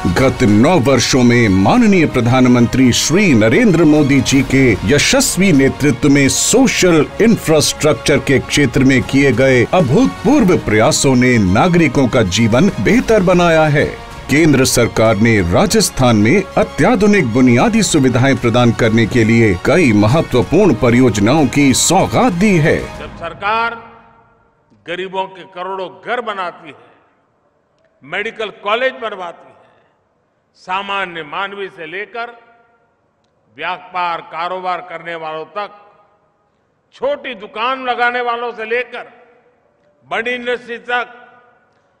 गत नौ वर्षों में माननीय प्रधानमंत्री श्री नरेंद्र मोदी जी के यशस्वी नेतृत्व में सोशल इंफ्रास्ट्रक्चर के क्षेत्र में किए गए अभूतपूर्व प्रयासों ने नागरिकों का जीवन बेहतर बनाया है। केंद्र सरकार ने राजस्थान में अत्याधुनिक बुनियादी सुविधाएँ प्रदान करने के लिए कई महत्वपूर्ण परियोजनाओं की सौगात दी है। जब सरकार गरीबों के करोड़ों घर बनाती है, मेडिकल कॉलेज बनवाती है सामान्य मानवी से लेकर व्यापार कारोबार करने वालों तक छोटी दुकान लगाने वालों से लेकर बड़ी इंडस्ट्री तक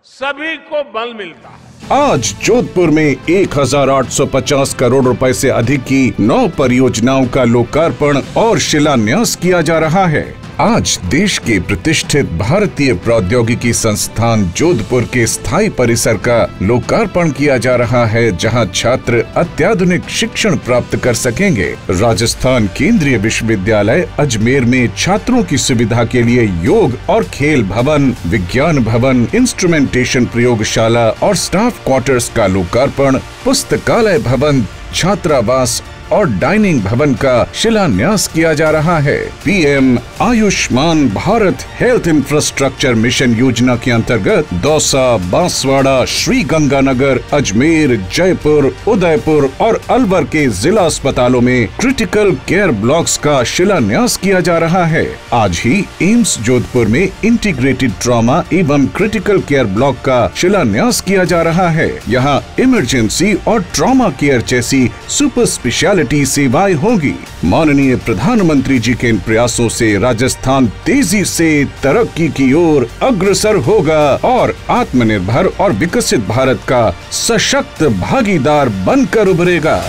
सभी को बल मिलता है। आज जोधपुर में 1,850 करोड़ रुपए से अधिक की नौ परियोजनाओं का लोकार्पण और शिलान्यास किया जा रहा है। आज देश के प्रतिष्ठित भारतीय प्रौद्योगिकी संस्थान जोधपुर के स्थायी परिसर का लोकार्पण किया जा रहा है, जहाँ छात्र अत्याधुनिक शिक्षण प्राप्त कर सकेंगे। राजस्थान केंद्रीय विश्वविद्यालय अजमेर में छात्रों की सुविधा के लिए योग और खेल भवन, विज्ञान भवन इंस्ट्रूमेंटेशन प्रयोगशाला और स्टाफ क्वार्टर्स का लोकार्पण, पुस्तकालय भवन, छात्रावास और डाइनिंग भवन का शिलान्यास किया जा रहा है। PM Ayushman Bharat health infrastructure mission योजना के अंतर्गत दौसा, बांसवाड़ा श्री गंगानगर अजमेर, जयपुर, उदयपुर और अलवर के जिला अस्पतालों में क्रिटिकल केयर ब्लॉक्स का शिलान्यास किया जा रहा है। आज ही एम्स जोधपुर में इंटीग्रेटेड ट्रॉमा एवं क्रिटिकल केयर ब्लॉक का शिलान्यास किया जा रहा है। यहाँ इमरजेंसी और ट्रॉमा केयर जैसी सुपर स्पेशलिटी सेवाएँ होगी। माननीय प्रधानमंत्री जी के इन प्रयासों से राजस्थान तेज़ी से तरक्की की ओर अग्रसर होगा और आत्मनिर्भर और विकसित भारत का सशक्त भागीदार बनकर उभरेगा।